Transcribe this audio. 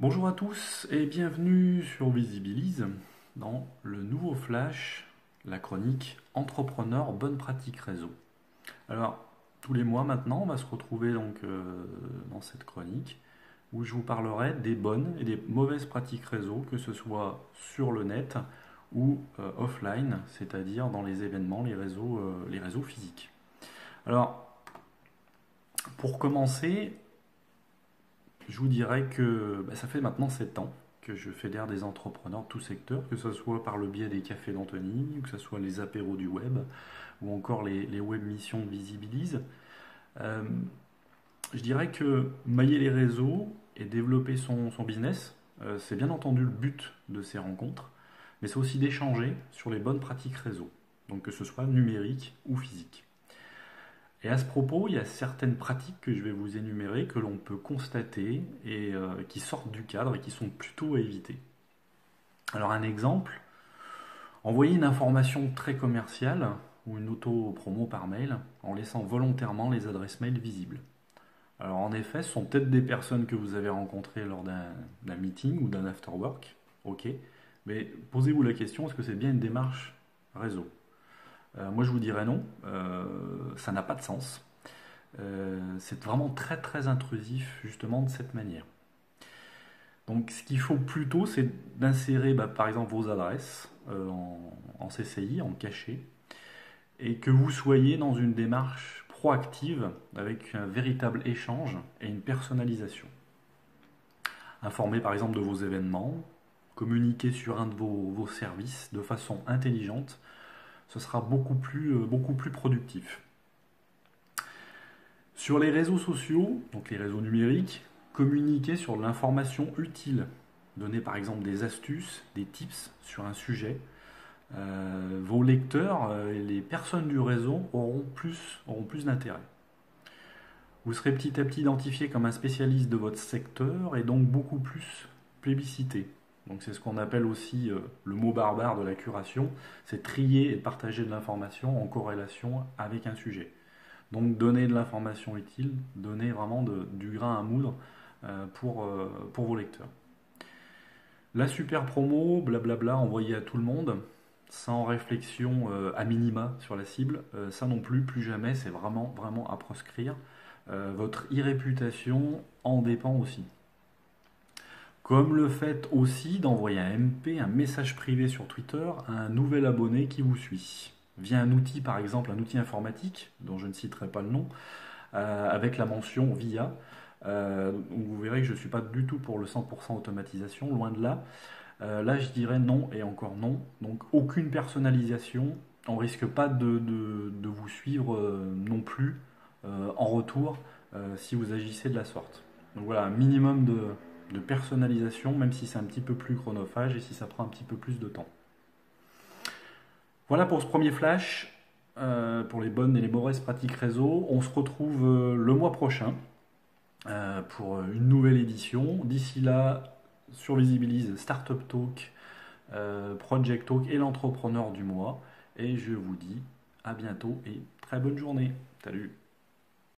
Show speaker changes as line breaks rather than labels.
Bonjour à tous et bienvenue sur Visibilise dans le nouveau flash, la chronique Entrepreneur Bonne Pratique Réseau. Alors, tous les mois maintenant, on va se retrouver donc euh, dans cette chronique où je vous parlerai des bonnes et des mauvaises pratiques réseau, que ce soit sur le net ou euh, offline, c'est-à-dire dans les événements, les réseaux, euh, les réseaux physiques. Alors, pour commencer, je vous dirais que bah, ça fait maintenant 7 ans que je fédère des entrepreneurs de tout secteur, que ce soit par le biais des cafés d'Anthony, que ce soit les apéros du web, ou encore les, web missions Visibilise. Euh, je dirais que mailler les réseaux et développer son, business, euh, c'est bien entendu le but de ces rencontres, mais c'est aussi d'échanger sur les bonnes pratiques réseau, donc que ce soit numérique ou physique. Et à ce propos, il y a certaines pratiques que je vais vous énumérer que l'on peut constater et euh, qui sortent du cadre et qui sont plutôt à éviter. Alors un exemple, envoyer une information très commerciale ou une auto-promo par mail en laissant volontairement les adresses mail visibles. Alors en effet, ce sont peut-être des personnes que vous avez rencontrées lors d'un meeting ou d'un after work, ok, mais posez-vous la question, est-ce que c'est bien une démarche réseau? Moi, je vous dirais non. Euh, ça n'a pas de sens. Euh, c'est vraiment très très intrusif justement de cette manière. Donc ce qu'il faut plutôt, c'est d'insérer bah, par exemple vos adresses en, CCI, en cachet, et que vous soyez dans une démarche proactive avec un véritable échange et une personnalisation. Informer par exemple de vos événements, communiquer sur un de vos services de façon intelligente ce sera beaucoup plus, euh, beaucoup plus productif. Sur les réseaux sociaux, donc les réseaux numériques, communiquez sur l'information utile. Donnez par exemple des astuces, des tips sur un sujet. Euh, vos lecteurs euh, et les personnes du réseau auront plus, auront plus d'intérêt. Vous serez petit à petit identifié comme un spécialiste de votre secteur et donc beaucoup plus plébiscité. Donc c'est ce qu'on appelle aussi euh, le mot barbare de la curation, c'est trier et partager de l'information en corrélation avec un sujet. Donc donner de l'information utile, donner vraiment du grain à moudre euh, pour, euh, pour vos lecteurs. La super promo, blablabla, envoyée à tout le monde, sans réflexion à minima sur la cible, ça non plus, plus jamais, c'est vraiment, vraiment à proscrire. votre irréputation en dépend aussi. Comme le fait aussi d'envoyer un MP, un message privé sur Twitter à un nouvel abonné qui vous suit, via un outil par exemple, un outil informatique, dont je ne citerai pas le nom, euh, avec la mention via. Euh, vous verrez que je ne suis pas du tout pour le 100% automatisation, loin de là. Euh, là, je dirais non et encore non. Donc, aucune personnalisation. On risque pas de, de vous suivre non plus en retour si vous agissez de la sorte. Donc voilà, un minimum de, de personnalisation, même si c'est un petit peu plus chronophage et si ça prend un petit peu plus de temps. Voilà pour ce premier flash, euh, pour les bonnes et les mauvaises pratiques réseau. On se retrouve euh, le mois prochain euh, pour une nouvelle édition. D'ici là, sur Visibilise, Startup Talk, Project Talk et l'entrepreneur du mois. Et je vous dis à bientôt et très bonne journée. Salut